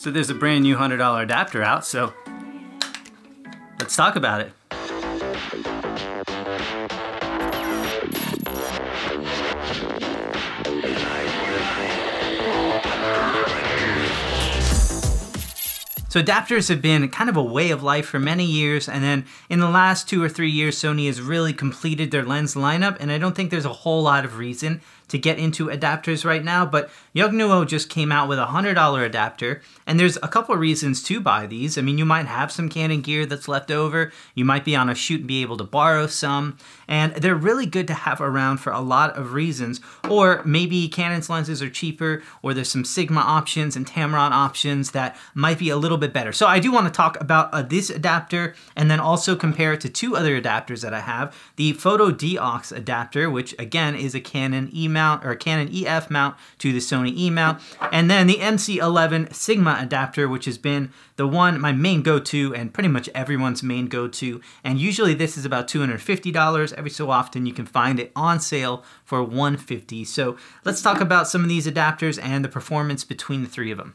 So there's a brand new $100 adapter out, so let's talk about it. So adapters have been kind of a way of life for many years, and then in the last two or three years, Sony has really completed their lens lineup, and I don't think there's a whole lot of reason to get into adapters right now, but Yongnuo just came out with a $100 adapter, and there's a couple reasons to buy these. I mean, you might have some Canon gear that's left over, you might be on a shoot and be able to borrow some, and they're really good to have around for a lot of reasons, or maybe Canon's lenses are cheaper, or there's some Sigma options and Tamron options that might be a little bit better. So I do want to talk about uh, this adapter, and then also compare it to two other adapters that I have. The Fotodiox adapter, which again is a Canon E mount or a Canon EF mount to the Sony E mount, and then the MC11 Sigma adapter, which has been the one, my main go-to and pretty much everyone's main go-to. And usually this is about $250. Every so often you can find it on sale for 150. So let's talk about some of these adapters and the performance between the three of them.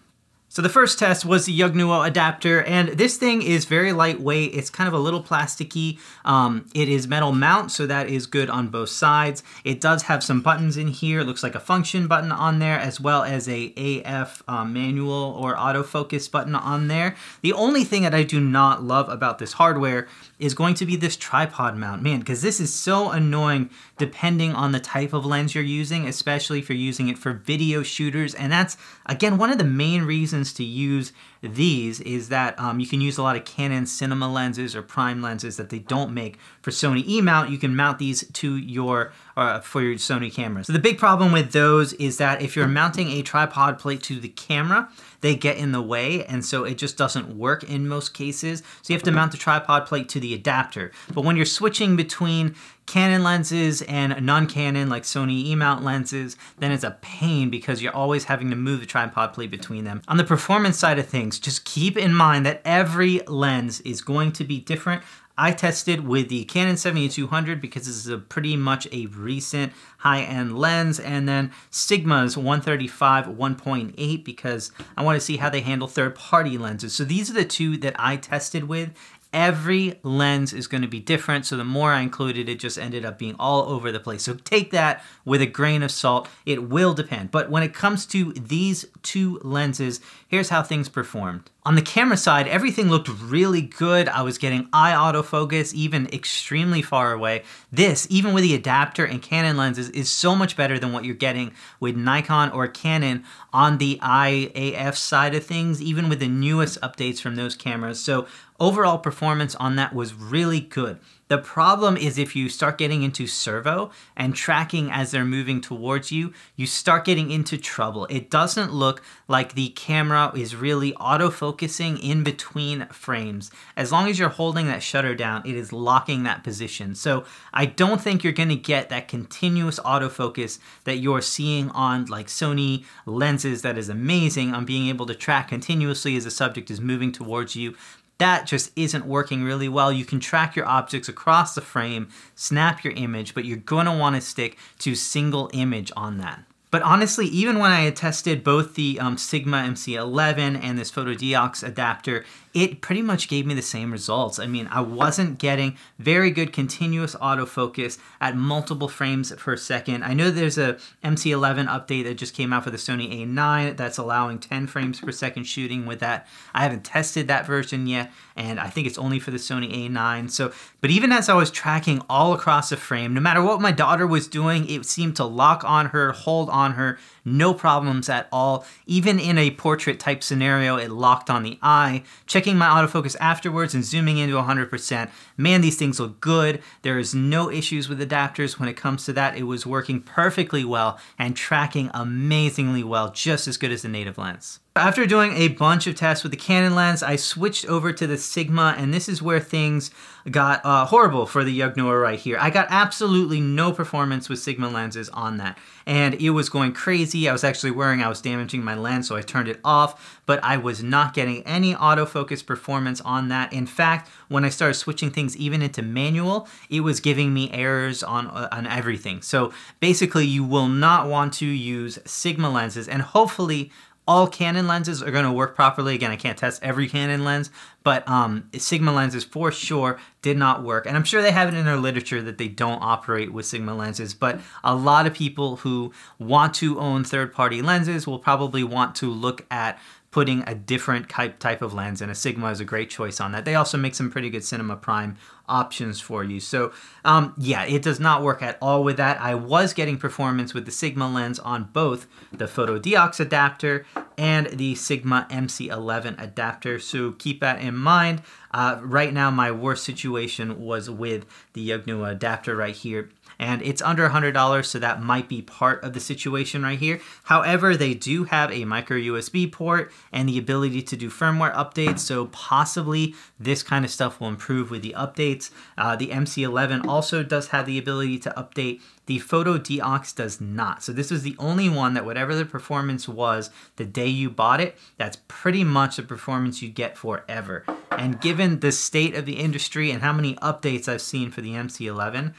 So the first test was the Yongnuo adapter, and this thing is very lightweight. It's kind of a little plasticky. Um, it is metal mount, so that is good on both sides. It does have some buttons in here. It looks like a function button on there, as well as a AF um, manual or autofocus button on there. The only thing that I do not love about this hardware is going to be this tripod mount. Man, because this is so annoying depending on the type of lens you're using, especially if you're using it for video shooters. And that's, again, one of the main reasons to use these is that um, you can use a lot of Canon cinema lenses or prime lenses that they don't make for Sony E-mount. You can mount these to your uh, for your Sony cameras. So the big problem with those is that if you're mounting a tripod plate to the camera, they get in the way and so it just doesn't work in most cases. So you have to mount the tripod plate to the adapter. But when you're switching between Canon lenses and non-Canon like Sony E-mount lenses, then it's a pain because you're always having to move the tripod plate between them. On the performance side of things, just keep in mind that every lens is going to be different. I tested with the Canon 7200 because this is a pretty much a recent high-end lens and then Sigma's 135 1.8 because I want to see how they handle third-party lenses. So these are the two that I tested with every lens is going to be different. So the more I included, it just ended up being all over the place. So take that with a grain of salt. It will depend. But when it comes to these two lenses, here's how things performed. On the camera side, everything looked really good. I was getting eye autofocus even extremely far away. This, even with the adapter and Canon lenses, is so much better than what you're getting with Nikon or Canon on the eye AF side of things, even with the newest updates from those cameras. So overall performance on that was really good. The problem is if you start getting into servo and tracking as they're moving towards you, you start getting into trouble. It doesn't look like the camera is really autofocusing in between frames. As long as you're holding that shutter down, it is locking that position. So I don't think you're gonna get that continuous autofocus that you're seeing on like Sony lenses that is amazing on being able to track continuously as the subject is moving towards you that just isn't working really well. You can track your objects across the frame, snap your image, but you're gonna wanna stick to single image on that. But honestly, even when I had tested both the um, Sigma MC11 and this Fotodiox adapter, it pretty much gave me the same results. I mean, I wasn't getting very good continuous autofocus at multiple frames per second. I know there's a MC11 update that just came out for the Sony A9 that's allowing 10 frames per second shooting with that. I haven't tested that version yet, and I think it's only for the Sony A9. So, but even as I was tracking all across the frame, no matter what my daughter was doing, it seemed to lock on her, hold on her, no problems at all. Even in a portrait type scenario, it locked on the eye. Checking my autofocus afterwards and zooming into 100%, man, these things look good. There is no issues with adapters when it comes to that. It was working perfectly well and tracking amazingly well, just as good as the native lens. After doing a bunch of tests with the Canon lens, I switched over to the Sigma, and this is where things got uh, horrible for the Yongnuo right here. I got absolutely no performance with Sigma lenses on that, and it was going crazy. I was actually worrying I was damaging my lens, so I turned it off, but I was not getting any autofocus performance on that. In fact, when I started switching things even into manual, it was giving me errors on, uh, on everything. So basically, you will not want to use Sigma lenses, and hopefully all Canon lenses are going to work properly. Again, I can't test every Canon lens, but um, Sigma lenses for sure did not work. And I'm sure they have it in their literature that they don't operate with Sigma lenses, but a lot of people who want to own third-party lenses will probably want to look at putting a different type type of lens and a Sigma is a great choice on that. They also make some pretty good Cinema Prime options for you. So um, yeah, it does not work at all with that. I was getting performance with the Sigma lens on both the Fotodiox adapter and the Sigma MC11 adapter. So keep that in mind. Uh, right now, my worst situation was with the Yongnuo adapter right here and it's under $100, so that might be part of the situation right here. However, they do have a micro USB port and the ability to do firmware updates, so possibly this kind of stuff will improve with the updates. Uh, the MC11 also does have the ability to update. The Fotodiox does not. So this was the only one that whatever the performance was the day you bought it, that's pretty much the performance you get forever. And given the state of the industry and how many updates I've seen for the MC11,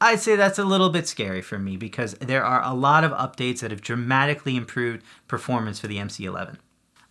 I'd say that's a little bit scary for me because there are a lot of updates that have dramatically improved performance for the MC11.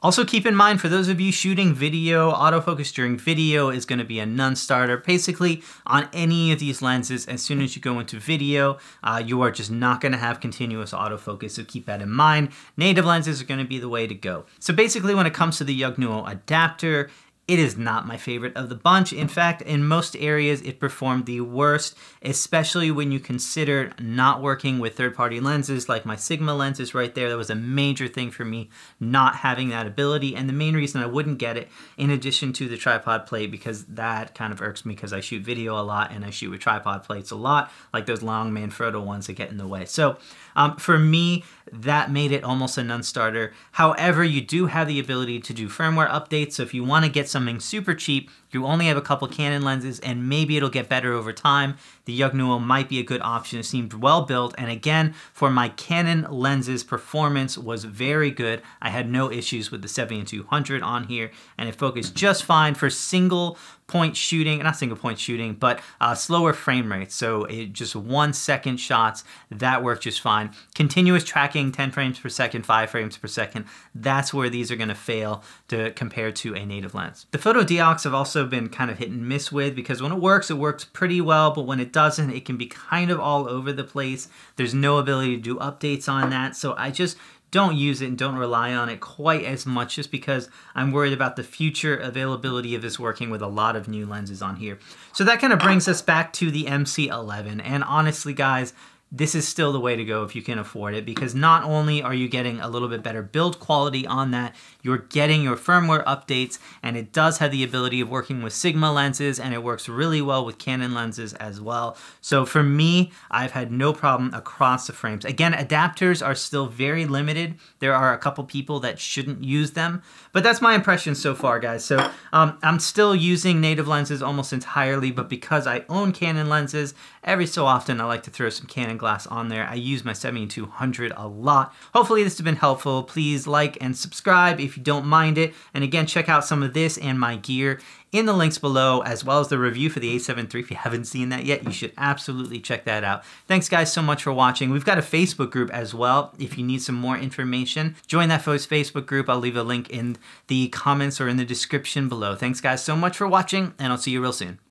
Also keep in mind, for those of you shooting video, autofocus during video is gonna be a non-starter. Basically, on any of these lenses, as soon as you go into video, uh, you are just not gonna have continuous autofocus, so keep that in mind. Native lenses are gonna be the way to go. So basically, when it comes to the Yongnuo adapter, it is not my favorite of the bunch. In fact, in most areas, it performed the worst, especially when you consider not working with third-party lenses like my Sigma lenses right there. That was a major thing for me, not having that ability. And the main reason I wouldn't get it, in addition to the tripod plate, because that kind of irks me because I shoot video a lot and I shoot with tripod plates a lot, like those long Manfrotto ones that get in the way. So um, for me, that made it almost a non-starter. However, you do have the ability to do firmware updates. So if you want to get something super cheap, you only have a couple Canon lenses and maybe it'll get better over time. The Yongnuo might be a good option. It seemed well built. And again, for my Canon lenses, performance was very good. I had no issues with the 7200 on here and it focused just fine for single point shooting, not single point shooting, but uh, slower frame rates. So it, just one second shots, that worked just fine. Continuous tracking, 10 frames per second, five frames per second. That's where these are gonna fail to compare to a native lens. The Fotodiox have also been kind of hit and miss with because when it works, it works pretty well, but when it doesn't, it can be kind of all over the place. There's no ability to do updates on that. So I just don't use it and don't rely on it quite as much just because I'm worried about the future availability of this working with a lot of new lenses on here. So that kind of brings us back to the MC11. And honestly, guys, this is still the way to go if you can afford it because not only are you getting a little bit better build quality on that, you're getting your firmware updates and it does have the ability of working with Sigma lenses and it works really well with Canon lenses as well. So for me, I've had no problem across the frames. Again, adapters are still very limited. There are a couple people that shouldn't use them, but that's my impression so far, guys. So um, I'm still using native lenses almost entirely, but because I own Canon lenses, every so often I like to throw some Canon glass on there. I use my 7200 a lot. Hopefully this has been helpful. Please like and subscribe if you don't mind it. And again, check out some of this and my gear in the links below, as well as the review for the A7 III. If you haven't seen that yet, you should absolutely check that out. Thanks guys so much for watching. We've got a Facebook group as well. If you need some more information, join that Facebook group. I'll leave a link in the comments or in the description below. Thanks guys so much for watching, and I'll see you real soon.